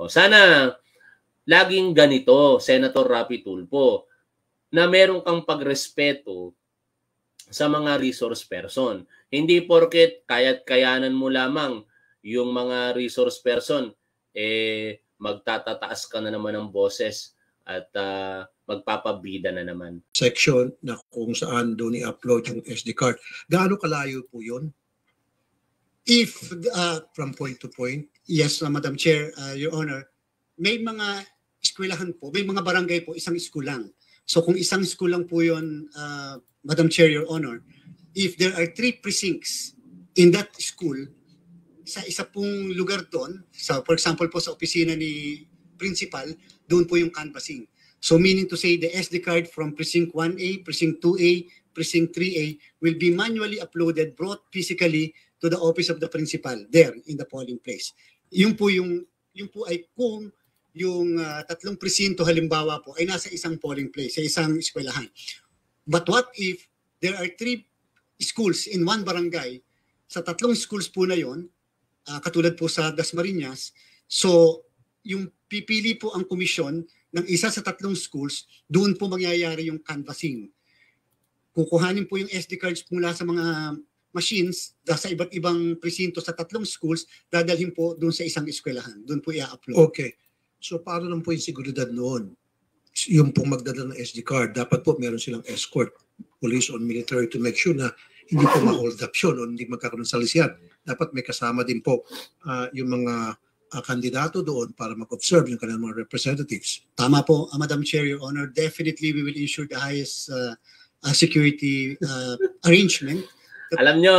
O, sana laging ganito, Senator Rapi Tulpo, na meron kang pagrespeto sa mga resource person. Hindi porket kaya't kayanan mo lamang yung mga resource person, eh magtatataas ka na naman ng boses at uh, magpapabida na naman. Section na kung saan doon i-upload yung SD card. Gaano kalayo po yun? If uh, from point to point, yes, uh, Madam Chair, uh, Your Honor, may mga eskwelahan po, may mga barangay po, isang school lang. So kung isang school lang po yun, uh, Madam Chair, Your Honor, if there are three precincts in that school, sa isa pong lugar doon, sa, for example po sa opisina ni principal, doon po yung canvassing. So meaning to say the SD card from precinct 1A, precinct 2A, precinct 3A will be manually uploaded, brought physically to the office of the principal there in the polling place. Yung po yung yung po ay kung yung uh, tatlong presinto halimbawa po ay nasa isang polling place, sa isang eskwelahan. But what if there are three schools in one barangay? Sa tatlong schools po na yon, uh, katulad po sa Dasmariñas, so yung pipili po ang komisyon ng isa sa tatlong schools, doon po mangyayari yung canvassing. Kukuhanin po yung SD cards mula sa mga machines sa iba't ibang presinto sa tatlong schools, dadalhin po doon sa isang eskwelahan. Doon po i-upload. Okay. So paano naman po yung seguridad noon? Yung pong magdadala ng SD card, dapat po meron silang escort, police or military to make sure na hindi po ma-hold up yun o hindi magkakaroon ng salisiyan. Dapat may kasama din po uh, yung mga uh, kandidato doon para mag-observe yung kanilang mga representatives. Tama po, uh, Madam Chair, Your Honor. Definitely we will ensure the highest uh, uh, security uh, arrangement alam nyo,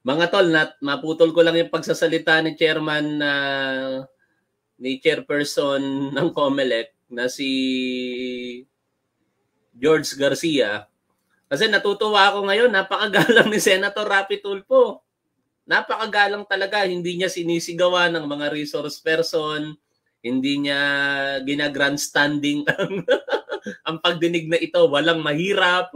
mga tol, nat, maputol ko lang yung pagsasalita ni chairman na uh, ni chairperson ng COMELEC na si George Garcia. Kasi natutuwa ako ngayon, napakagalang ni Senator Rapi Tulfo. Napakagalang talaga, hindi niya sinisigawa ng mga resource person, hindi niya gina-grandstanding ang, ang pagdinig na ito, walang mahirap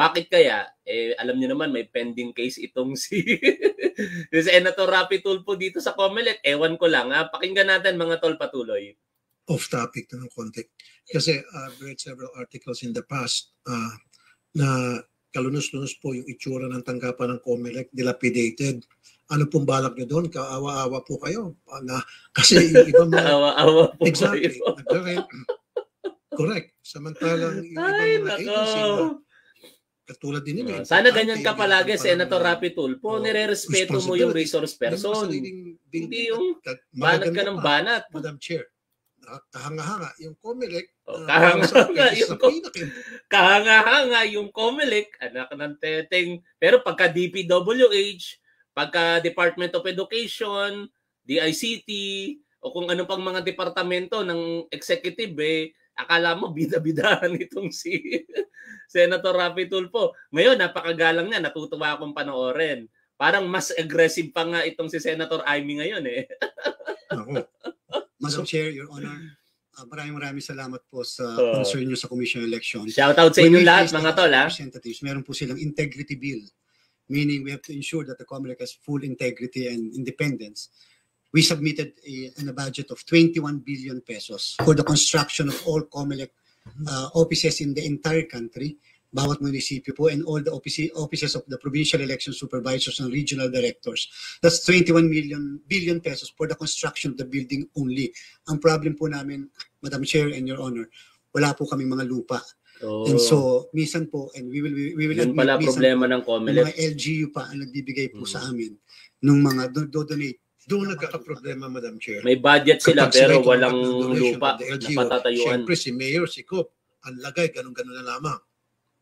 bakit kaya? Eh, alam niyo naman, may pending case itong si, si Senator Rapi Tulfo dito sa COMELEC. Ewan ko lang. Ha? Pakinggan natin mga tol patuloy. Off topic na ng konti. Kasi uh, I've read several articles in the past uh, na kalunos-lunos po yung itsura ng tanggapan ng COMELEC, dilapidated. Ano pong balak nyo doon? Kaawa-awa po kayo. Na, kasi yung ibang mga... Kaawa-awa po exactly. kayo. Correct. Samantalang yung Ay, ibang mga agency Katulad din nila. Uh, sana ganyan ka palagi, Senator Rapi Tulfo. Oh, Nire-respeto mo yung resource person. Hindi yung banat ka ng banat. Madam Chair, kahanga-hanga yung COMELEC. Oh, kahanga-hanga yung, kahanga-hanga yung COMELEC, anak ng teteng. Pero pagka DPWH, pagka Department of Education, DICT, o kung ano pang mga departamento ng executive, eh, akala mo bida-bidahan itong si Senator Rafi Tulfo. Ngayon, napakagalang niya. Natutuwa akong panoorin. Parang mas aggressive pa nga itong si Senator Amy ngayon eh. Ako. Madam Chair, Your Honor, uh, maraming maraming salamat po sa oh. concern nyo sa Commission election. Shout out sa inyo lahat mga tol ha. Representatives, meron po silang integrity bill. Meaning we have to ensure that the COMELEC has full integrity and independence we submitted a, a budget of 21 billion pesos for the construction of all COMELEC uh, offices in the entire country, bawat munisipyo po, and all the office, offices of the provincial election supervisors and regional directors. That's 21 million billion pesos for the construction of the building only. Ang problem po namin, Madam Chair and Your Honor, wala po kami mga lupa. Oh. And so, minsan po, and we will, we will Yun admit, pala problema po, ng COMELEC. Mga LGU pa ang nagbibigay po mm. sa amin nung mga do-donate doon nagkaka-problema, Madam Chair. May budget sila pero walang lupa na patatayuan. Siyempre si Mayor, si Coop, ang lagay, ganun-ganun na lamang.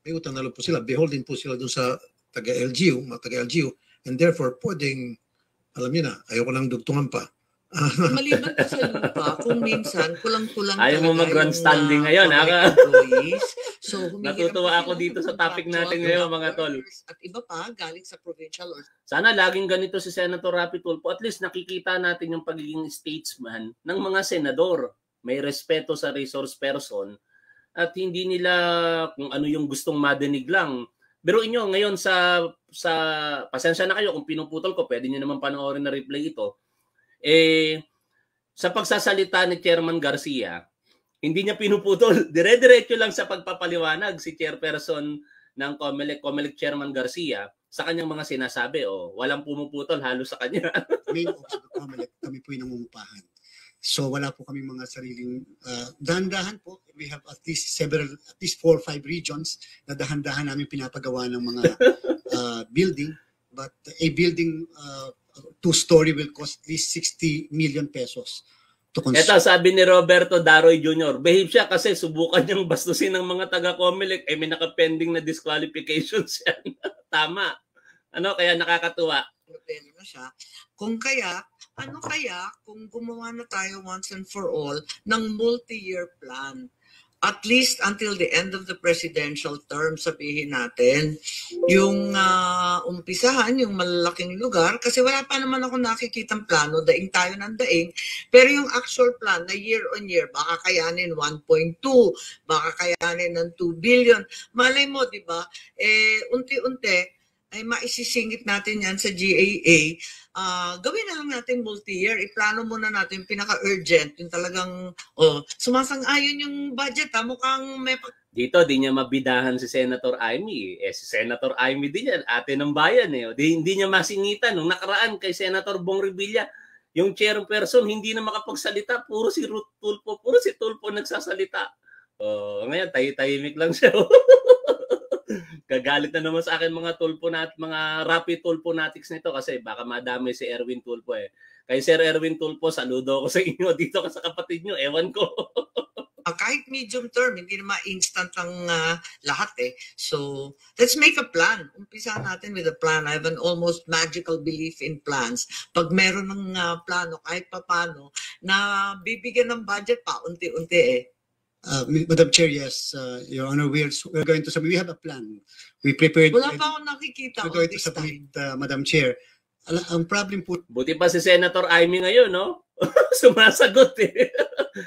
May utang na po sila. Beholden po sila doon sa taga-LGU, mga taga-LGU. And therefore, pwedeng, alam niyo na, ayoko lang dugtungan pa Maliban pa sa lupa, kung minsan kulang-kulang Ayaw mo mag-run standing uh, ngayon, ha? employees. So, Natutuwa ako dito sa topic natin ngayon, mga tol. At iba pa, galing sa provincial or... Sana laging ganito si Senator Rapi Tulfo. At least nakikita natin yung pagiging statesman ng mga senador. May respeto sa resource person at hindi nila kung ano yung gustong madinig lang. Pero inyo ngayon sa sa pasensya na kayo kung pinuputol ko, pwede niyo naman panoorin na replay ito eh sa pagsasalita ni Chairman Garcia, hindi niya pinuputol. Dire-diretso lang sa pagpapaliwanag si Chairperson ng COMELEC, COMELEC Chairman Garcia sa kanyang mga sinasabi. O, walang pumuputol halos sa kanya. main office of COMELEC, kami po yung nangungupahan. So wala po kami mga sariling uh, dahan-dahan po. We have at least several, at least four or five regions na dahan-dahan namin pinapagawa ng mga uh, building. But a building uh, two-story will cost at least 60 million pesos to construct. Ito, sabi ni Roberto Daroy Jr., behave siya kasi subukan niyang bastusin ng mga taga-Comelec. Eh, may naka-pending na disqualifications yan. Tama. Ano, kaya nakakatuwa. Modelo na siya. Kung kaya, ano kaya kung gumawa na tayo once and for all ng multi-year plan? At least until the end of the presidential term, sabihin natin, yung uh, umpisahan, yung malalaking lugar, kasi wala pa naman ako nakikitang plano, daing tayo ng daing, pero yung actual plan na year on year, baka kayanin 1.2, baka kayanin ng 2 billion. Malay mo, di ba? Eh, unti-unti, ay maisisingit natin yan sa GAA, uh, gawin na lang natin multi-year. Iplano muna natin yung pinaka-urgent, yung talagang, oh, sumasang-ayon yung budget, ha? mukhang may... Dito, di niya mabidahan si Senator Amy. Eh, si Senator Amy din yan, ate ng bayan. Eh. Di, hindi niya masingitan. Nung nakaraan kay Senator Bong Revilla, yung chairperson hindi na makapagsalita, puro si Ruth Tulpo, puro si Tulpo nagsasalita. Oh, ngayon, tayo-tahimik lang siya. Gagalit na naman sa akin mga tulpo nat mga rapid tulponatics nito kasi baka madami si Erwin Tulpo eh. Kay Sir Erwin Tulpo, saludo ako sa inyo dito ka sa kapatid nyo. Ewan ko. uh, kahit medium term, hindi naman instant ang uh, lahat eh. So, let's make a plan. Umpisa natin with a plan. I have an almost magical belief in plans. Pag meron ng uh, plano, kahit papano, na bibigyan ng budget pa, unti-unti eh Uh, Madam Chair, yes, uh, Your Honor, we're, we're going to submit. We have a plan. We prepared. Wala pa akong nakikita We're going to submit, uh, Madam Chair. Ang problem po... Buti pa si Senator Amy ngayon, no? Sumasagot eh.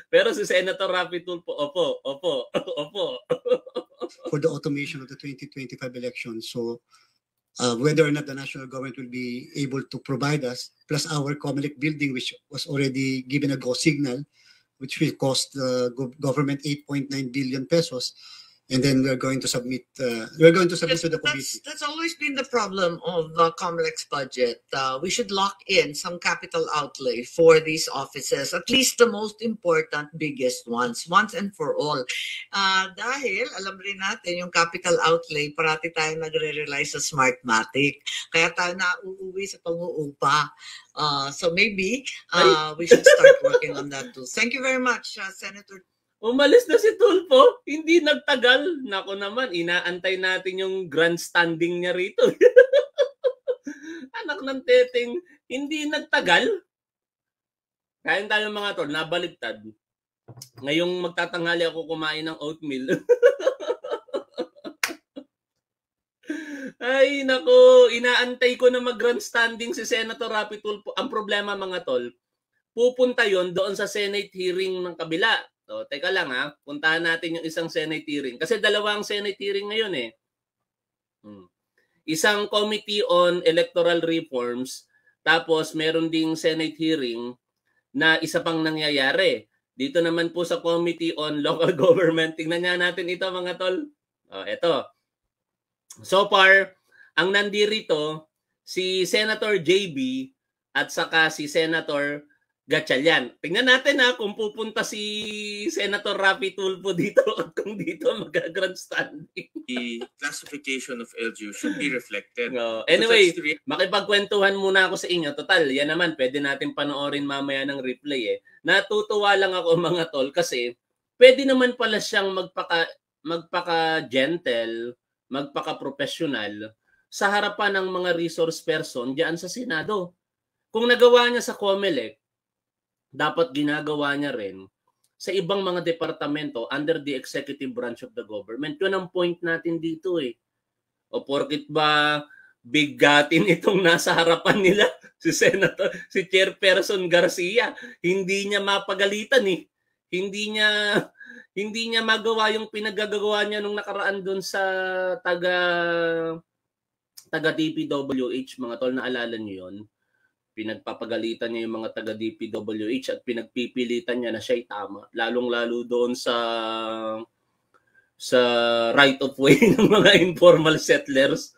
Pero si Senator Rafi Tulfo, opo, opo, opo. for the automation of the 2025 elections. So uh, whether or not the national government will be able to provide us, plus our Comelec building, which was already given a go signal, which will cost the government 8.9 billion pesos and then we're going to submit uh, we're going to submit yes, to the committee. That's, that's always been the problem of the Comlex budget. Uh, we should lock in some capital outlay for these offices, at least the most important, biggest ones, once and for all. Uh, dahil alam rin natin yung capital outlay, parati tayo nagre-rely sa Smartmatic. Kaya tayo na uuwi sa pang-uupa. Uh, so maybe uh, we should start working on that too. Thank you very much, uh, Senator Umalis na si Tulpo, hindi nagtagal. Nako naman, inaantay natin yung grandstanding niya rito. Anak ng teteng, hindi nagtagal. Kain tayo mga tol, nabaligtad. Ngayong magtatanghali ako kumain ng oatmeal. Ay, nako, inaantay ko na mag-grandstanding si Senator Rapi Tulpo. Ang problema mga tol, pupunta yon doon sa Senate hearing ng kabila So, teka lang ha, puntahan natin yung isang Senate hearing. Kasi dalawang Senate hearing ngayon eh. Hmm. Isang Committee on Electoral Reforms, tapos meron ding Senate hearing na isa pang nangyayari. Dito naman po sa Committee on Local Government. Tingnan nga natin ito mga tol. Oh, ito. So far, ang nandirito si Senator JB at saka si Senator Gatchalian. Tingnan natin ha kung pupunta si Senator Rafi Tulfo dito at kung dito mag-grandstanding. The classification of LGU should be reflected. No. Anyway, so makipagkwentuhan muna ako sa inyo. Total, yan naman, pwede natin panoorin mamaya ng replay eh. Natutuwa lang ako mga tol kasi pwede naman pala siyang magpaka magpaka-gentle, magpaka-professional sa harapan ng mga resource person diyan sa Senado. Kung nagawa niya sa COMELEC, dapat ginagawa niya rin sa ibang mga departamento under the executive branch of the government. Yun ang point natin dito eh. O porkit ba bigatin itong nasa harapan nila si Senator, si Chairperson Garcia, hindi niya mapagalitan eh. Hindi niya hindi niya magawa yung pinagagawa niya nung nakaraan doon sa taga taga DPWH mga tol naalala niyo yon pinagpapagalitan niya yung mga taga DPWH at pinagpipilitan niya na siya'y tama. Lalong-lalo doon sa sa right of way ng mga informal settlers.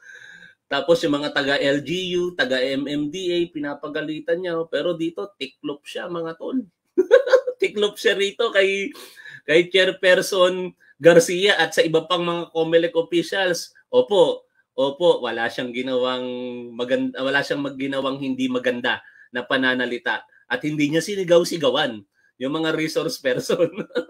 Tapos yung mga taga LGU, taga MMDA, pinapagalitan niya. Pero dito, tiklop siya mga tol. tiklop siya rito kay kay Chairperson Garcia at sa iba pang mga COMELEC officials. Opo, opo, wala siyang ginawang maganda, wala siyang magginawang hindi maganda na pananalita at hindi niya sinigaw-sigawan yung mga resource person.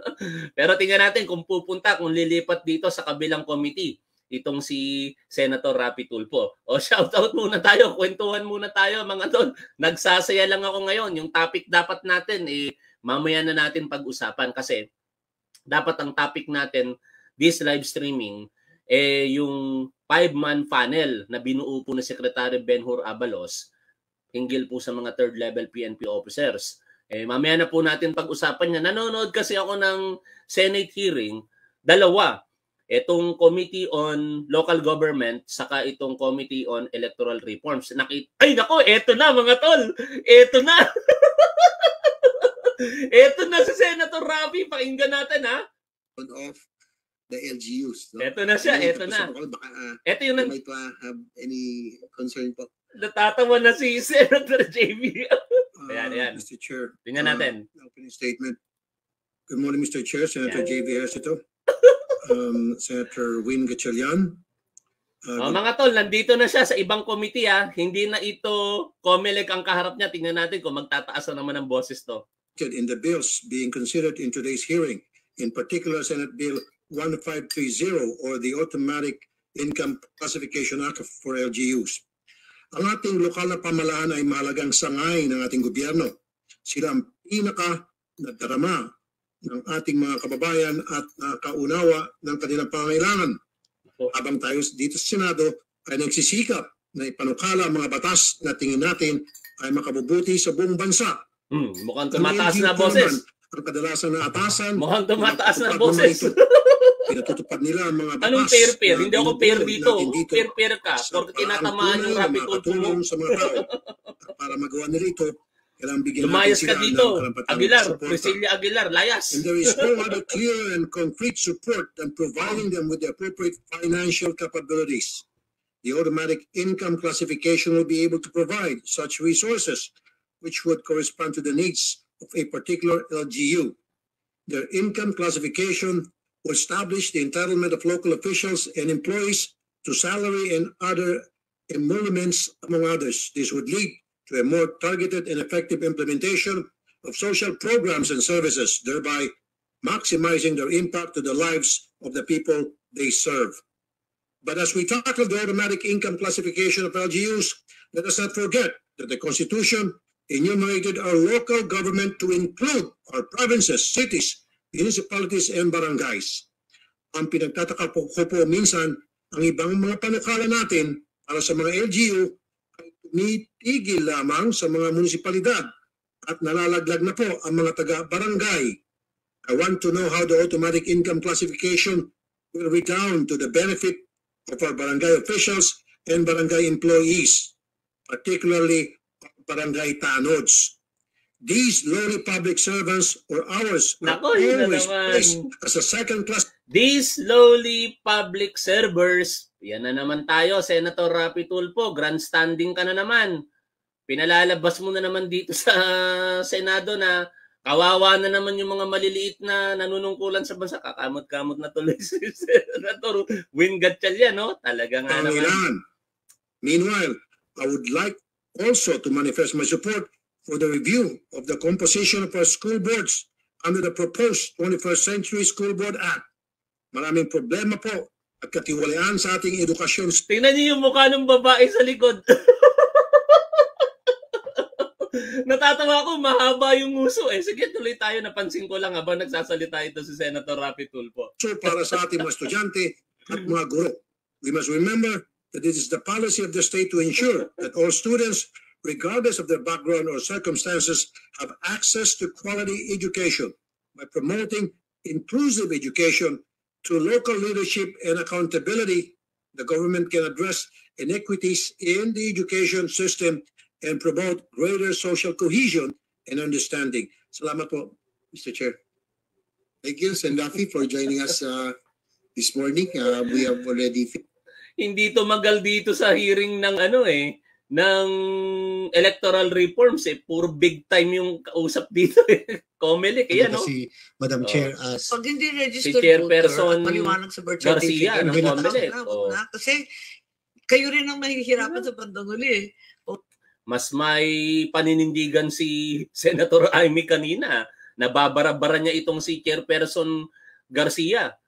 Pero tingnan natin kung pupunta, kung lilipat dito sa kabilang committee itong si Senator Rapi Tulfo. O shout out muna tayo, kwentuhan muna tayo mga tol. Nagsasaya lang ako ngayon. Yung topic dapat natin eh mamaya na natin pag-usapan kasi dapat ang topic natin this live streaming eh yung five-man panel na binuo po ni Secretary Benhur Abalos hinggil po sa mga third level PNP officers. Eh, mamaya na po natin pag-usapan niya. Nanonood kasi ako ng Senate hearing, dalawa. Itong Committee on Local Government saka itong Committee on Electoral Reforms. Nakita, ay nako, eto na mga tol. Eto na. eto na si Senator Rafi. Pakinggan natin ha. of the LGUs. No? Eto na siya, tapos na. ako, Baka uh, Eto yung you might uh, have any concern po. natatawa na si Senator JB. Uh, Ayan, ayan. Mr. Chair. Tingnan uh, natin. opening statement. Good morning, Mr. Chair. Senator Yan. J.B. Ejercito. um, Senator Win Gatchalian. Uh, Oh, mga tol, nandito na siya sa ibang committee ha. Hindi na ito COMELEC ang kaharap niya. Tingnan natin kung magtataas na naman ang boses to. in the bills being considered in today's hearing, in particular Senate Bill 1530 or the Automatic Income Classification Act for LGUs. Ang ating lokal na pamalaan ay mahalagang sangay ng ating gobyerno. Sila ang pinaka nadarama ng ating mga kababayan at nakaunawa ng kanilang pangangailangan. Habang tayo dito sa Senado ay nagsisikap na ipanukala ang mga batas na tingin natin ay makabubuti sa buong bansa. Hmm, mukhang Ang tumataas na boses. naman, Ang kadalasan na atasan, Mukhang tumataas na boses. Pinatutupad nila ang mga batas. Anong pair-pair? Hindi ako pair dito. natin Pair-pair ka. Porque tinatamaan yung rapid mo. makatulong sa mga tao. Para magawa nila ito, kailangan bigyan natin Lumayas sila ka dito. ng Aguilar. Priscilla Aguilar, layas. And there is no other clear and concrete support than providing them with the appropriate financial capabilities. The automatic income classification will be able to provide such resources, which would correspond to the needs of a particular LGU. Their income classification will establish the entitlement of local officials and employees to salary and other emoluments, among others. This would lead to a more targeted and effective implementation of social programs and services, thereby maximizing their impact to the lives of the people they serve. But as we tackle the automatic income classification of LGUs, let us not forget that the Constitution enumerated our local government to include our provinces, cities, municipalities, and barangays. Ang pinagtataka po, ko po minsan, ang ibang mga panukala natin para sa mga LGU ay tumitigil lamang sa mga munisipalidad at nalalaglag na po ang mga taga-barangay. I want to know how the automatic income classification will redound to the benefit of our barangay officials and barangay employees, particularly barangay tanods. These lowly public servants or ours were Nako, yun na always naman. placed as a second-class These lowly public servers, yan na naman tayo, Senator Rapi Tulfo, grandstanding ka na naman. Pinalalabas mo na naman dito sa Senado na kawawa na naman yung mga maliliit na nanunungkulan sa bansa. Kakamot-kamot na tuloy si Senator Win Gatchalian, no? Talaga nga naman. pangangailangan. Meanwhile, I would like also to manifest my support for the review of the composition of our school boards under the proposed 21st Century School Board Act. Maraming problema po at katiwalaan sa ating edukasyon Tingnan niyo yung mukha ng babae sa likod. Natatawa ako, mahaba yung nguso eh. Sige, tuloy tayo. Napansin ko lang habang nagsasalita ito si Senator Rapi Tulfo. So para sa ating mga estudyante at mga guro. We must remember that it is the policy of the state to ensure that all students, regardless of their background or circumstances, have access to quality education by promoting inclusive education through local leadership and accountability. The government can address inequities in the education system and promote greater social cohesion and understanding. Salamat po, Mr. Chair. Thank you, Sendafi, for joining us uh, this morning. Uh, we have already Hindi tumagal dito sa hearing ng ano eh, ng electoral reforms eh. Puro big time yung kausap dito eh. Comelec, eh, ano? Kasi, Madam Oh. Chair, as Pag hindi registered Si Chairperson voter at maliwanag sa birth Garcia certificate, ng na, Comelec, oh. na. Kasi kayo rin ang mahihirapan sa bandang huli eh. mas may paninindigan si Senator Amy kanina. Nababara-bara niya itong si Chairperson Garcia.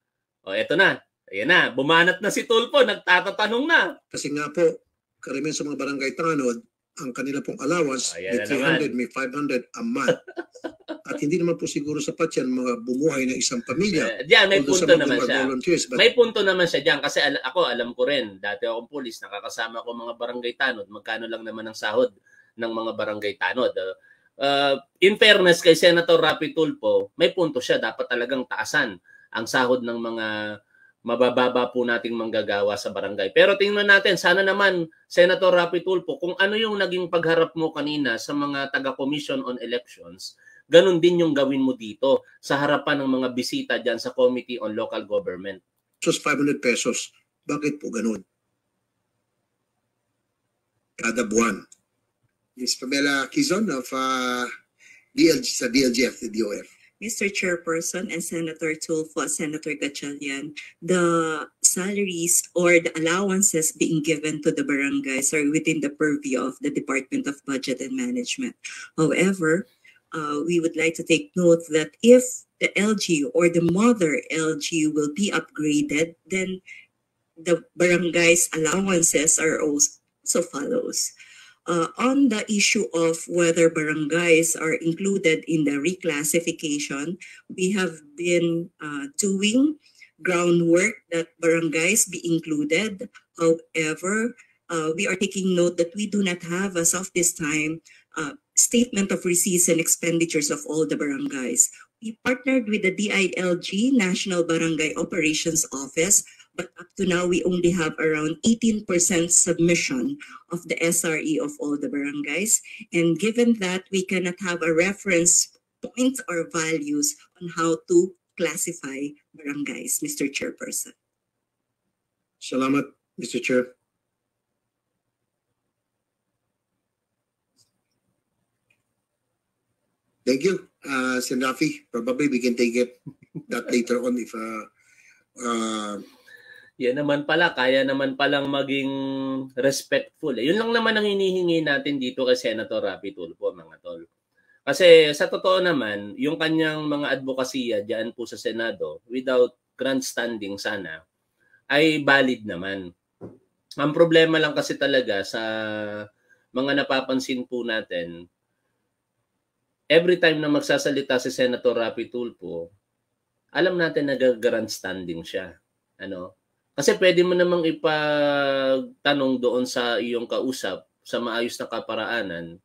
O eto na. Ayan na. Bumanat na si Tulfo. Nagtatatanong na. Kasi nga po, karamihan sa mga barangay tanod, ang kanila pong allowance, Ayan may na 300, may 500 a month. At hindi naman po siguro sapat yan mga bumuhay ng isang pamilya. Eh, diyan, may punto naman siya. but May punto naman siya diyan kasi al- ako alam ko rin, dati akong pulis, nakakasama ko mga barangay tanod, magkano lang naman ang sahod ng mga barangay tanod. Uh, uh, in fairness kay Senator Rapi Tulfo, may punto siya, dapat talagang taasan ang sahod ng mga mabababa po nating manggagawa sa barangay. Pero tingnan natin, sana naman, Senator Rapi Tulfo, kung ano yung naging pagharap mo kanina sa mga taga-commission on elections, ganun din yung gawin mo dito sa harapan ng mga bisita dyan sa Committee on Local Government. just 500 pesos. Bakit po ganun? Kada buwan. Ms. Pamela Quizon of uh, DLG, sa DLGF, the DOF. Mr. Chairperson and Senator Tulfo, Senator Gatchalian, the salaries or the allowances being given to the barangays are within the purview of the Department of Budget and Management. However, uh, we would like to take note that if the LG or the mother LG will be upgraded, then the barangays allowances are also follows. Uh, on the issue of whether barangays are included in the reclassification, we have been uh, doing groundwork that barangays be included. However, uh, we are taking note that we do not have, as of this time, statement of receipts and expenditures of all the barangays. We partnered with the DILG, National Barangay Operations Office, but up to now, we only have around 18% submission of the SRE of all the barangays. And given that we cannot have a reference point or values on how to classify barangays, Mr. Chairperson. Salamat, Mr. Chair. Thank you, uh, Sendafi. Probably we can take it that later on if uh, uh, Yan naman pala, kaya naman palang maging respectful. Eh, Yun lang naman ang hinihingi natin dito kay Senator Rapi Tulfo, mga tol. Kasi sa totoo naman, yung kanyang mga advokasya diyan po sa Senado, without grandstanding sana, ay valid naman. Ang problema lang kasi talaga sa mga napapansin po natin, every time na magsasalita si Senator Rapi Tulfo, alam natin nag-grandstanding siya. Ano? Kasi pwede mo namang ipagtanong doon sa iyong kausap sa maayos na kaparaanan.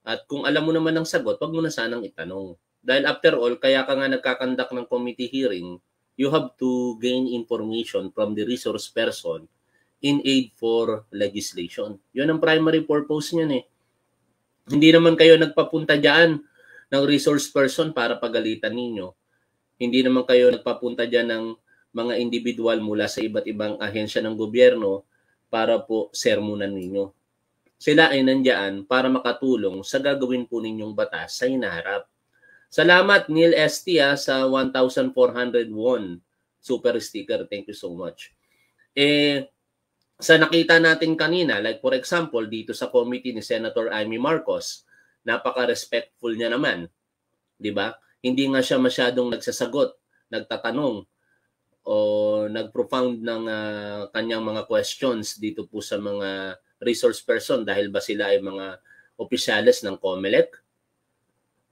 At kung alam mo naman ang sagot, wag mo na sanang itanong. Dahil after all, kaya ka nga nagkakandak ng committee hearing, you have to gain information from the resource person in aid for legislation. Yun ang primary purpose niyan eh. Hindi naman kayo nagpapunta diyan ng resource person para pagalitan ninyo. Hindi naman kayo nagpapunta diyan ng mga individual mula sa iba't ibang ahensya ng gobyerno para po sermonan ninyo. Sila ay nandiyan para makatulong sa gagawin po ninyong batas sa hinaharap. Salamat Neil ST ah, sa 1,400 won super sticker. Thank you so much. Eh, sa nakita natin kanina, like for example, dito sa committee ni Senator Amy Marcos, napaka-respectful niya naman. 'Di ba? Hindi nga siya masyadong nagsasagot, nagtatanong o nag-propound ng ah, kanyang mga questions dito po sa mga resource person dahil ba sila ay mga opisyales ng COMELEC.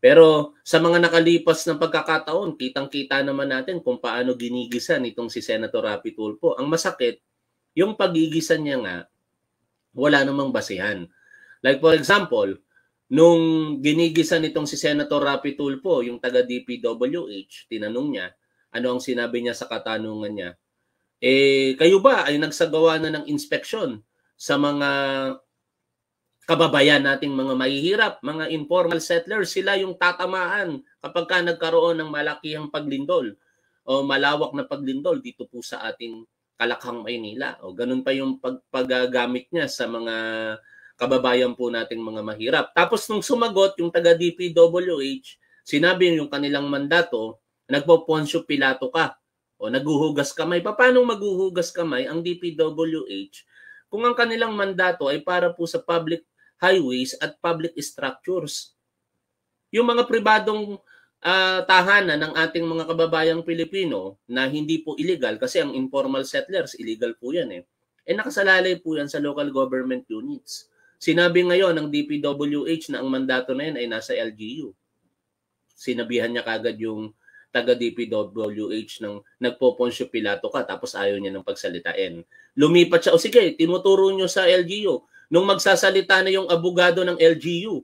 Pero sa mga nakalipas na pagkakataon, kitang-kita naman natin kung paano ginigisan itong si Senator Rapi Tulfo. Ang masakit, yung pagigisan niya nga, wala namang basihan. Like for example, nung ginigisan nitong si Senator Rapi Tulfo, yung taga DPWH, tinanong niya, ano ang sinabi niya sa katanungan niya? Eh, kayo ba ay nagsagawa na ng inspeksyon sa mga kababayan nating mga mahihirap, mga informal settlers, sila yung tatamaan kapag ka nagkaroon ng malakihang paglindol o malawak na paglindol dito po sa ating Kalakhang Maynila. O ganun pa yung pag, paggamit niya sa mga kababayan po nating mga mahirap. Tapos nung sumagot yung taga DPWH, sinabi yung kanilang mandato, nagpo-Poncio Pilato ka o naguhugas kamay. Paano maghuhugas kamay ang DPWH kung ang kanilang mandato ay para po sa public highways at public structures? Yung mga pribadong uh, tahanan ng ating mga kababayang Pilipino na hindi po illegal kasi ang informal settlers illegal po yan eh. Eh nakasalalay po yan sa local government units. Sinabi ngayon ng DPWH na ang mandato na yan ay nasa LGU. Sinabihan niya kagad yung taga DPWH ng nagpo-Poncio Pilato ka tapos ayaw niya ng pagsalitain. Lumipat siya, o sige, tinuturo niyo sa LGU. Nung magsasalita na yung abogado ng LGU,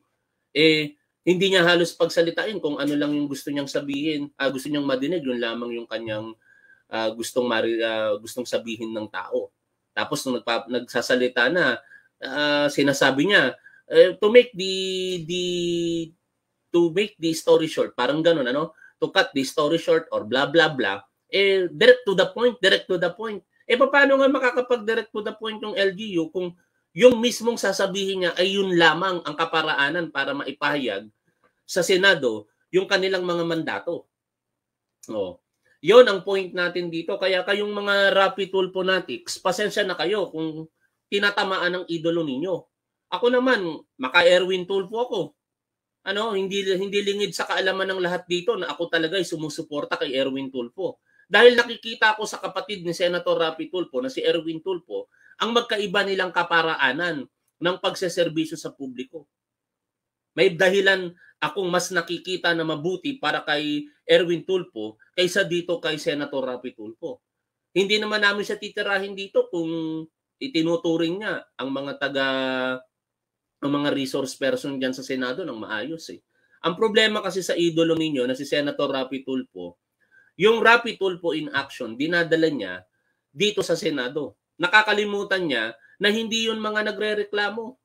eh, hindi niya halos pagsalitain kung ano lang yung gusto niyang sabihin, uh, gusto niyang madinig, yun lamang yung kanyang uh, gustong mari, uh, gustong sabihin ng tao. Tapos nung nagpa, nagsasalita na, uh, sinasabi niya uh, to make the the to make the story short parang ganun ano to cut the story short or blah blah blah eh direct to the point direct to the point eh paano nga makakapag direct to the point yung LGU kung yung mismong sasabihin niya ay yun lamang ang kaparaanan para maipahayag sa Senado yung kanilang mga mandato. Oh. Yon ang point natin dito. Kaya kayong mga rapid tool fanatics, pasensya na kayo kung tinatamaan ng idolo ninyo. Ako naman, maka-Erwin Tulfo ako. Ano, hindi hindi lingid sa kaalaman ng lahat dito na ako talaga ay sumusuporta kay Erwin Tulfo. Dahil nakikita ko sa kapatid ni Senator Rapi Tulfo na si Erwin Tulfo ang magkaiba nilang kaparaanan ng pagseserbisyo sa publiko. May dahilan akong mas nakikita na mabuti para kay Erwin Tulfo kaysa dito kay Senator Rapi Tulfo. Hindi naman namin siya titirahin dito kung itinuturing niya ang mga taga ang mga resource person diyan sa Senado ng maayos eh. Ang problema kasi sa idolo ninyo na si Senator Rapi Tulfo, yung Rapi Tulfo in action, dinadala niya dito sa Senado. Nakakalimutan niya na hindi yun mga nagrereklamo.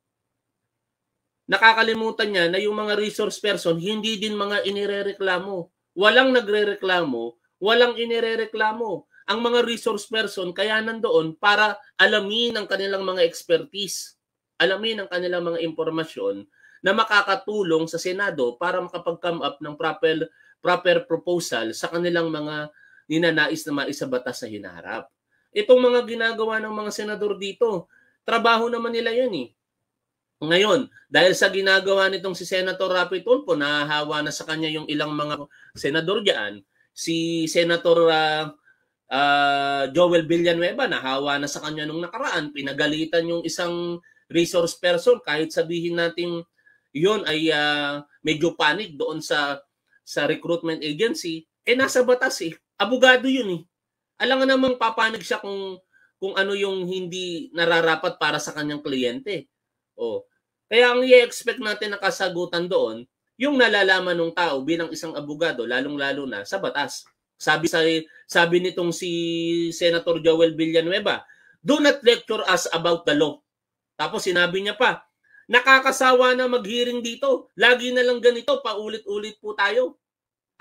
Nakakalimutan niya na yung mga resource person, hindi din mga inirereklamo. Walang nagrereklamo, walang inirereklamo ang mga resource person kaya nandoon para alamin ang kanilang mga expertise, alamin ang kanilang mga impormasyon na makakatulong sa Senado para makapag-come up ng proper proper proposal sa kanilang mga ninanais na maisabatas sa hinaharap. Itong mga ginagawa ng mga senador dito, trabaho naman nila yan eh. Ngayon, dahil sa ginagawa nitong si Senator Rapi Tulfo, nahahawa na sa kanya yung ilang mga senador diyan, si Senator uh, uh, Joel Villanueva nahawa na sa kanya nung nakaraan, pinagalitan yung isang resource person kahit sabihin natin yon ay uh, medyo panic doon sa sa recruitment agency, eh nasa batas eh. Abogado yun eh. Alam nga namang papanig siya kung kung ano yung hindi nararapat para sa kanyang kliyente. Oh. Kaya ang i-expect natin na kasagutan doon, yung nalalaman ng tao bilang isang abogado, lalong-lalo na sa batas. Sabi sa sabi nitong si Senator Joel Villanueva, do not lecture us about the law. Tapos sinabi niya pa, nakakasawa na mag-hearing dito. Lagi na lang ganito, paulit-ulit po tayo.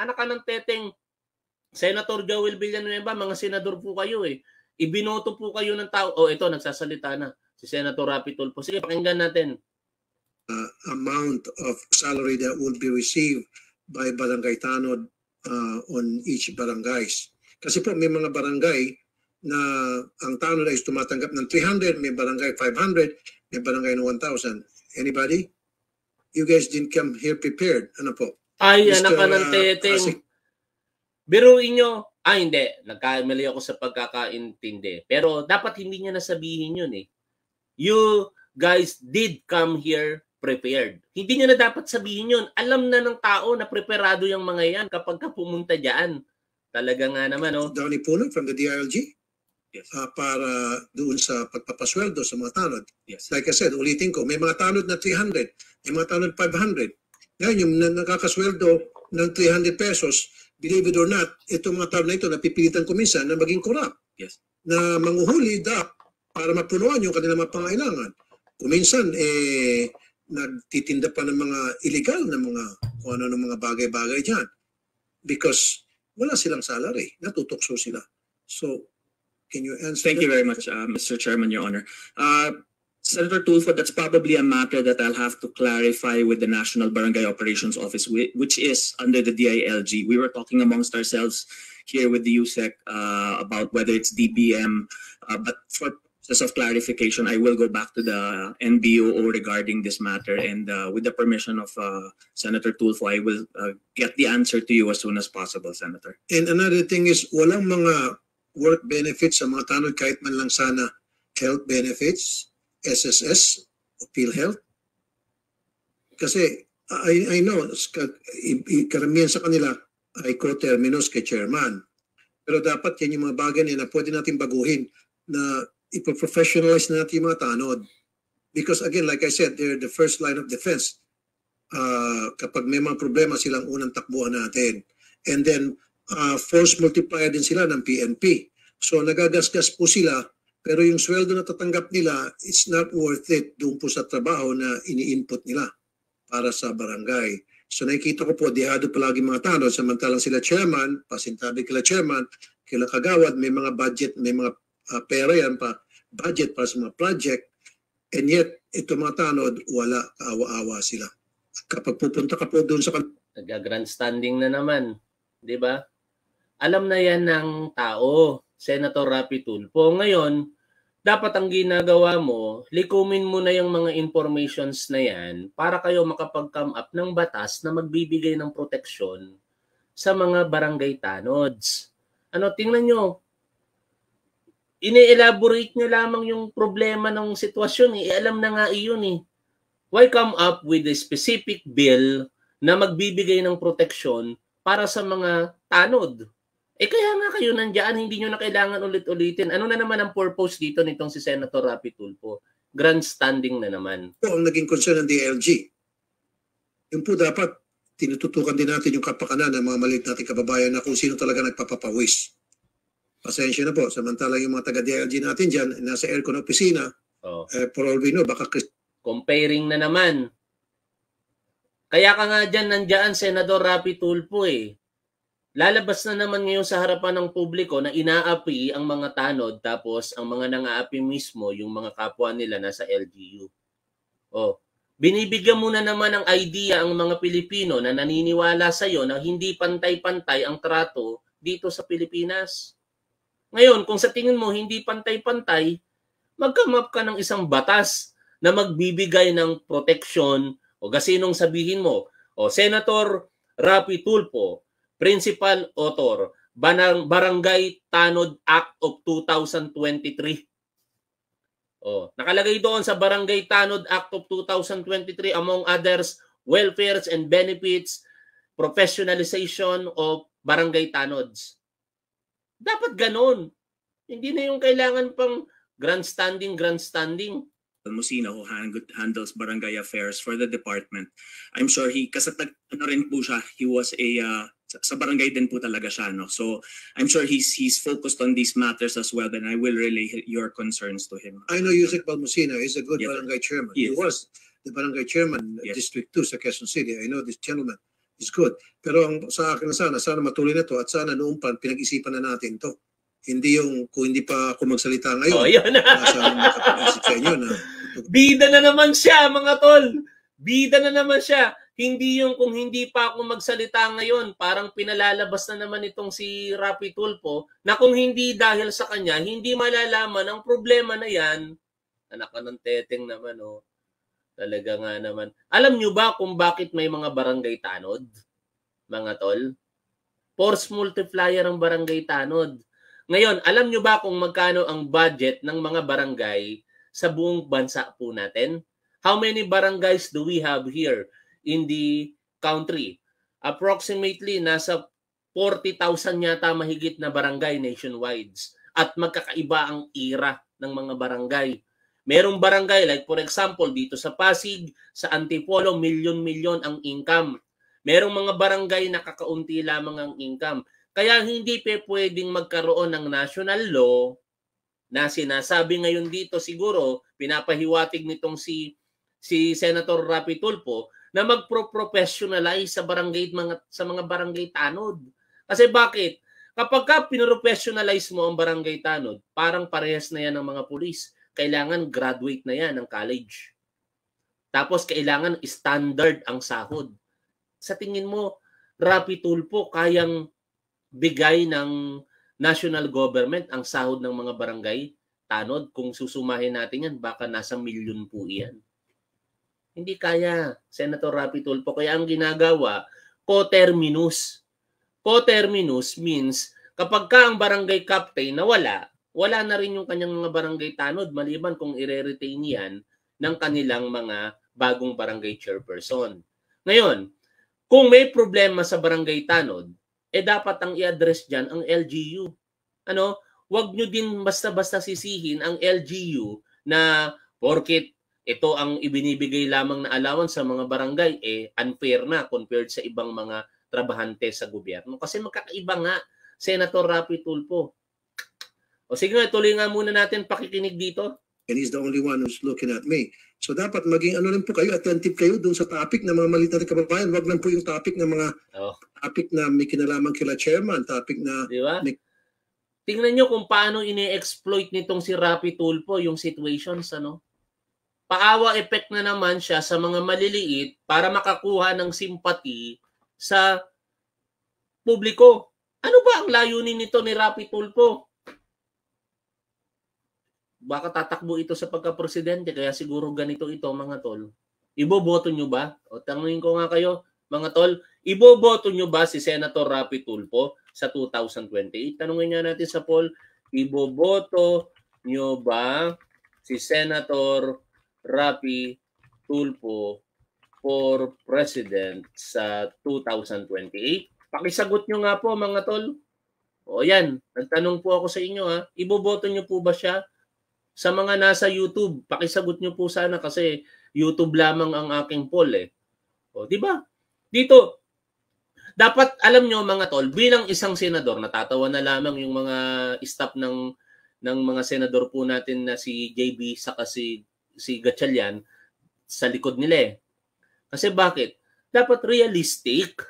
Anak ka ng teteng, Senator Joel Villanueva, mga senador po kayo eh. Ibinoto po kayo ng tao. Oh, ito, nagsasalita na. Si Senator Rapi Tulfo. Sige, pakinggan natin. Uh, amount of salary that will be received by Barangay Tanod uh, on each barangays. Kasi po may mga barangay na ang tanod ay tumatanggap ng 300, may barangay 500, may barangay ng 1,000. Anybody? You guys didn't come here prepared. Ano po? Ay, Mr. anak ka ng teteng. Uh, Biruin nyo, ah hindi, nagkamali ako sa pagkakaintindi. Pero dapat hindi niya nasabihin yun eh. You guys did come here prepared. Hindi niya na dapat sabihin yun. Alam na ng tao na preparado yung mga yan kapag ka pumunta dyan. Talaga nga naman, oh. Downey Puno from the DILG? Yes. Uh, para doon sa pagpapasweldo sa mga tanod. Yes. Like I said, ulitin ko, may mga tanod na 300, may mga tanod 500. Ngayon, yung nakakasweldo ng 300 pesos, believe it or not, itong mga tanod na ito, napipilitan ko minsan na maging corrupt. Yes. Na manguhuli da para mapunuan yung kanilang mga pangailangan. Kuminsan, eh, nagtitinda pa ng mga illegal na mga kung ano ng mga bagay-bagay dyan. Because wala silang salary. Natutokso sila. So, can you answer Thank you very much, uh, Mr. Chairman, Your Honor. Uh, Senator Tulfo, that's probably a matter that I'll have to clarify with the National Barangay Operations Office, which is under the DILG. We were talking amongst ourselves here with the USEC uh, about whether it's DBM, uh, but for purposes of clarification, I will go back to the NBO regarding this matter, and uh, with the permission of uh, Senator Tulfo, I will uh, get the answer to you as soon as possible, Senator. And another thing is, walang mga work benefits sa mga tanod kahit man lang sana health benefits, SSS, o PhilHealth. Kasi I, I know, karamihan sa kanila ay co-terminus kay chairman. Pero dapat yan yung mga bagay na, na pwede natin baguhin na ipo-professionalize na natin yung mga tanod. Because again, like I said, they're the first line of defense. Uh, kapag may mga problema, silang unang takbuhan natin. And then, uh, force multiplier din sila ng PNP. So nagagasgas po sila, pero yung sweldo na tatanggap nila, it's not worth it doon po sa trabaho na ini-input nila para sa barangay. So nakikita ko po, dihado palagi mga tanod, samantalang sila chairman, pasintabi kila chairman, kila kagawad, may mga budget, may mga uh, pera yan pa, budget para sa mga project, and yet, ito mga tanod, wala, kaawa-awa sila. Kapag pupunta ka po doon sa Nag-grandstanding na naman. 'Di ba? Alam na yan ng tao, Senator Rapi Tulfo. Ngayon, dapat ang ginagawa mo, likumin mo na yung mga informations na yan para kayo makapag-come up ng batas na magbibigay ng proteksyon sa mga barangay tanods. Ano, tingnan nyo, ini-elaborate nyo lamang yung problema ng sitwasyon. Eh. Alam na nga iyon eh. Why come up with a specific bill na magbibigay ng proteksyon para sa mga tanod? Eh kaya nga kayo nandiyan, hindi nyo na kailangan ulit-ulitin. Ano na naman ang purpose dito nitong si Senator Rapi Tulfo? Grandstanding na naman. po ang naging concern ng DLG. Yung po dapat, tinututukan din natin yung kapakanan ng mga maliit nating kababayan na kung sino talaga nagpapapawis. Pasensya na po. Samantalang yung mga taga-DLG natin dyan, nasa aircon opisina, Oh. eh, for all we know, baka Comparing na naman. Kaya ka nga dyan nandiyan, Senador Rapi Tulfo eh. Lalabas na naman ngayon sa harapan ng publiko na inaapi ang mga tanod tapos ang mga nangaapi mismo yung mga kapwa nila nasa LGU. Oh, binibigyan mo na naman ng idea ang mga Pilipino na naniniwala sa iyo na hindi pantay-pantay ang trato dito sa Pilipinas. Ngayon, kung sa tingin mo hindi pantay-pantay, mag-come up ka ng isang batas na magbibigay ng protection o gasinong sabihin mo, o Senator Rapi Tulfo, Principal Author, Banang, Barangay Tanod Act of 2023. Oh, nakalagay doon sa Barangay Tanod Act of 2023 among others welfares and benefits, professionalization of barangay tanods. Dapat ganon. Hindi na yung kailangan pang grandstanding, grandstanding. Musina who hand- handles barangay affairs for the department. I'm sure he, kasi ano rin po siya, he was a, uh, sa, sa barangay din po talaga siya, no? So, I'm sure he's he's focused on these matters as well, and I will relay your concerns to him. I know Yusek Balmosina is a good Yes. barangay chairman. Yes. He was the barangay chairman, Yes. District 2 sa Quezon City. I know this gentleman is good. Pero ang sa akin sana, sana matuloy na to at sana noong pa, pinag-isipan na natin to. Hindi yung, kung hindi pa ako magsalita ngayon, Oh, yun na. nasa makapag-isip sa inyo na Bida na naman siya, mga tol. Bida na naman siya. Hindi yung kung hindi pa ako magsalita ngayon, parang pinalalabas na naman itong si Rapi Tulfo na kung hindi dahil sa kanya, hindi malalaman ang problema na yan. Anak ka ng teteng naman, oh. Talaga nga naman. Alam nyo ba kung bakit may mga barangay tanod? Mga tol? Force multiplier ang barangay tanod. Ngayon, alam nyo ba kung magkano ang budget ng mga barangay sa buong bansa po natin? How many barangays do we have here in the country? Approximately nasa 40,000 yata mahigit na barangay nationwide. At magkakaiba ang ira ng mga barangay. Merong barangay like for example dito sa Pasig, sa Antipolo, milyon-milyon ang income. Merong mga barangay na kakaunti lamang ang income. Kaya hindi pe pwedeng magkaroon ng national law na sinasabi ngayon dito siguro, pinapahiwatig nitong si si Senator Rapi Tulfo na magpro-professionalize sa barangay mga sa mga barangay tanod. Kasi bakit? Kapag ka pinrofessionalize mo ang barangay tanod, parang parehas na yan ng mga pulis. Kailangan graduate na yan ng college. Tapos kailangan standard ang sahod. Sa tingin mo, Rapi Tulfo kayang bigay ng national government ang sahod ng mga barangay tanod? Kung susumahin natin yan, baka nasa milyon po yan. Hindi kaya, Senator Rapi Tulfo. Kaya ang ginagawa, co-terminus. Co-terminus means kapag ka ang barangay captain nawala, wala na rin yung kanyang mga barangay tanod maliban kung ire-retain yan ng kanilang mga bagong barangay chairperson. Ngayon, kung may problema sa barangay tanod, eh dapat ang i-address dyan ang LGU. Ano? Huwag nyo din basta-basta sisihin ang LGU na porkit ito ang ibinibigay lamang na allowance sa mga barangay, eh unfair na compared sa ibang mga trabahante sa gobyerno. Kasi magkakaiba nga, Senator Rapi Tulfo. O sige nga, tuloy nga muna natin pakikinig dito. And he's the only one who's looking at me. So dapat maging ano rin po kayo, attentive kayo dun sa topic ng mga maliit na kababayan. Wag lang po yung topic ng mga Oh. topic na may kinalaman kila chairman, topic na Di ba? May- Tingnan nyo kung paano ini-exploit nitong si Rapi Tulfo yung situations, ano? Paawa effect na naman siya sa mga maliliit para makakuha ng simpati sa publiko. Ano ba ang layunin nito ni Rapi Tulfo? Baka tatakbo ito sa pagka-presidente kaya siguro ganito ito mga tol. Iboboto nyo ba? O tanungin ko nga kayo, mga tol, iboboto nyo ba si Senator Rapi Tulfo sa 2028? Tanungin nga natin sa poll, iboboto nyo ba si Senator Rapi Tulfo for President sa 2028? Pakisagot nyo nga po mga tol. O yan, nagtanong po ako sa inyo ha. Iboboto nyo po ba siya? Sa mga nasa YouTube, pakisagot nyo po sana kasi YouTube lamang ang aking poll eh. O, di ba? Dito, dapat alam nyo mga tol, bilang isang senador, natatawa na lamang yung mga staff ng ng mga senador po natin na si JB saka si si Gatchalian sa likod nila eh. Kasi bakit? Dapat realistic.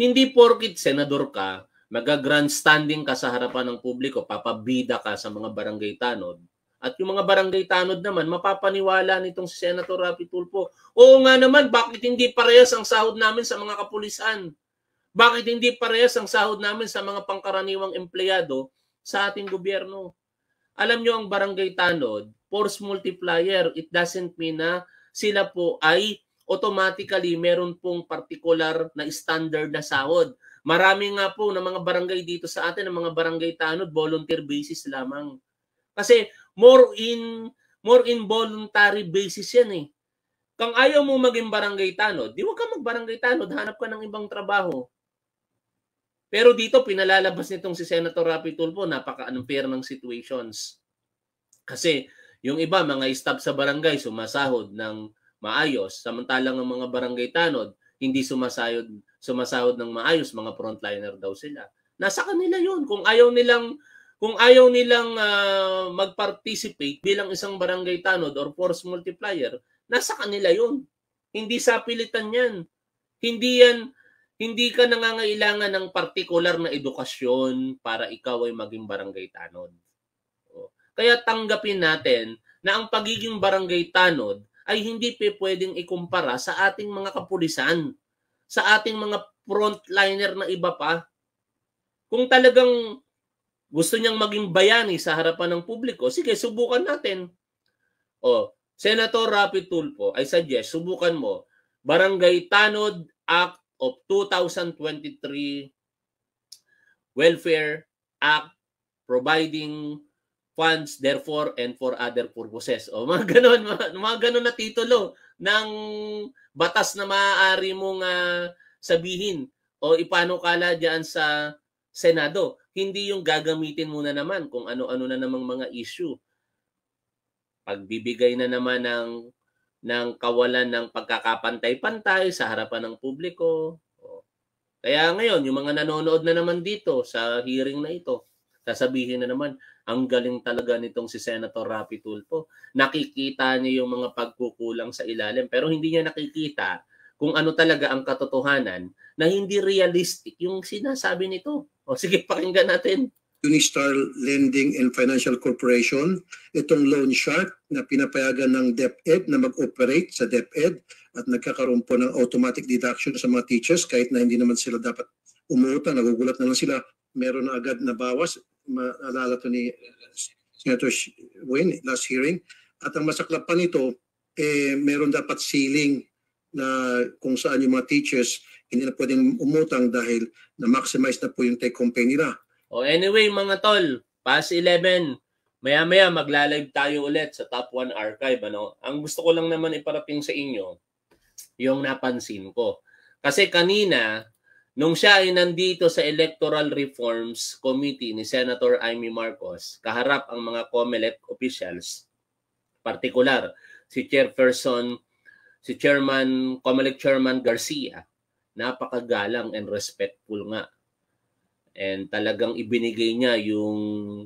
Hindi porkit senador ka, maga-grandstanding ka sa harapan ng publiko, papabida ka sa mga barangay tanod. At yung mga barangay tanod naman, mapapaniwala nitong si Senator Rapi Tulfo. Oo nga naman, bakit hindi parehas ang sahod namin sa mga kapulisan? Bakit hindi parehas ang sahod namin sa mga pangkaraniwang empleyado sa ating gobyerno? Alam nyo ang barangay tanod, force multiplier, it doesn't mean na sila po ay automatically meron pong particular na standard na sahod. Marami nga po ng mga barangay dito sa atin, ng mga barangay tanod, volunteer basis lamang. Kasi more in more in voluntary basis yan eh. Kung ayaw mo maging barangay tanod, di wag ka magbarangay tanod, hanap ka ng ibang trabaho. Pero dito pinalalabas nitong si Senator Rapi Tulfo, napaka-unfair ng situations. Kasi yung iba mga staff sa barangay sumasahod ng maayos, samantalang ang mga barangay tanod hindi sumasahod sumasahod ng maayos, mga frontliner daw sila. Nasa kanila 'yun. Kung ayaw nilang kung ayaw nilang uh, mag-participate bilang isang barangay tanod or force multiplier, nasa kanila 'yun. Hindi sa pilitan 'yan. Hindi yan hindi ka nangangailangan ng partikular na edukasyon para ikaw ay maging barangay tanod. Kaya tanggapin natin na ang pagiging barangay tanod ay hindi pe pwedeng ikumpara sa ating mga kapulisan, sa ating mga frontliner na iba pa. Kung talagang gusto niyang maging bayani sa harapan ng publiko, sige, subukan natin. O, Senator Rapi Tulfo, I suggest, subukan mo, Barangay Tanod Act of 2023 Welfare Act providing funds therefore and for other purposes. O mga ganun, mga, mga ganun na titulo ng batas na maaari mong uh, sabihin o ipanukala diyan sa Senado. Hindi yung gagamitin mo na naman kung ano-ano na namang mga issue. Pagbibigay na naman ng ng kawalan ng pagkakapantay-pantay sa harapan ng publiko. Kaya ngayon, yung mga nanonood na naman dito sa hearing na ito, sasabihin na naman, ang galing talaga nitong si Senator Rapi Tulfo. Nakikita niya yung mga pagkukulang sa ilalim pero hindi niya nakikita kung ano talaga ang katotohanan na hindi realistic yung sinasabi nito. O sige, pakinggan natin. Unistar Lending and Financial Corporation, itong loan shark na pinapayagan ng DepEd na mag-operate sa DepEd at nagkakaroon po ng automatic deduction sa mga teachers kahit na hindi naman sila dapat umutang, nagugulat na lang sila, meron na agad na bawas. Maalala to ni Senator Wayne last hearing. At ang masaklap pa nito, eh, meron dapat ceiling na kung saan yung mga teachers hindi na pwedeng umutang dahil na-maximize na po yung take-home pay nila. O anyway mga tol, past 11, maya-maya magla-live tayo ulit sa Top 1 Archive. Ano? Ang gusto ko lang naman iparating sa inyo, yung napansin ko. Kasi kanina, nung siya ay nandito sa Electoral Reforms Committee ni Senator Amy Marcos, kaharap ang mga COMELEC officials, particular si Chairperson, si Chairman, COMELEC Chairman Garcia, napakagalang and respectful nga and talagang ibinigay niya yung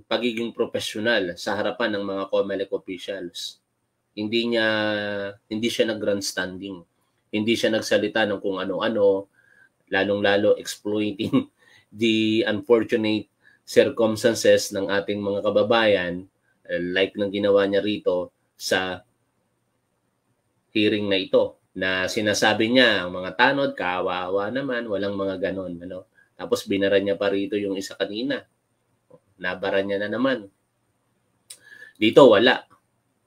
pagiging professional sa harapan ng mga COMELEC officials. Hindi niya hindi siya nag-grandstanding. Hindi siya nagsalita ng kung ano-ano, lalong-lalo exploiting the unfortunate circumstances ng ating mga kababayan like ng ginawa niya rito sa hearing na ito na sinasabi niya ang mga tanod kawawa naman walang mga ganon ano tapos binara niya pa rito yung isa kanina. Nabara niya na naman. Dito wala.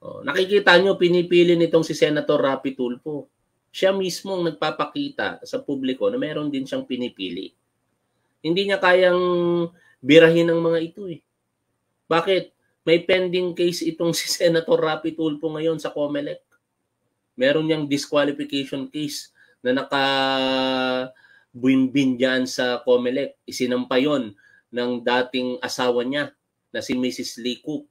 Oh, nakikita nyo, pinipili nitong si Senator Rapi Tulfo. Siya mismo ang nagpapakita sa publiko na meron din siyang pinipili. Hindi niya kayang birahin ang mga ito eh. Bakit? May pending case itong si Senator Rapi Tulfo ngayon sa COMELEC. Meron niyang disqualification case na naka buinbin dyan sa Comelec. Isinampa yon ng dating asawa niya na si Mrs. Lee Cook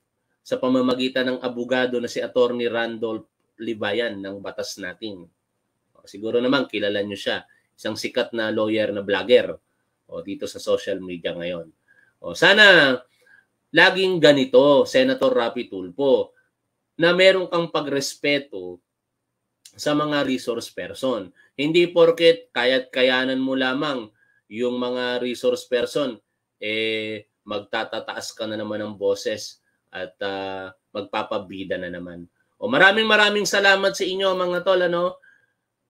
sa pamamagitan ng abogado na si Attorney Randolph Libayan ng batas natin. Siguro naman kilala niyo siya. Isang sikat na lawyer na vlogger o dito sa social media ngayon. O sana laging ganito, Senator Rapi Tulfo, na meron kang pagrespeto sa mga resource person. Hindi porket kaya't kayanan mo lamang yung mga resource person, eh magtatataas ka na naman ng boses at uh, magpapabida na naman. O maraming maraming salamat sa inyo mga tol ano.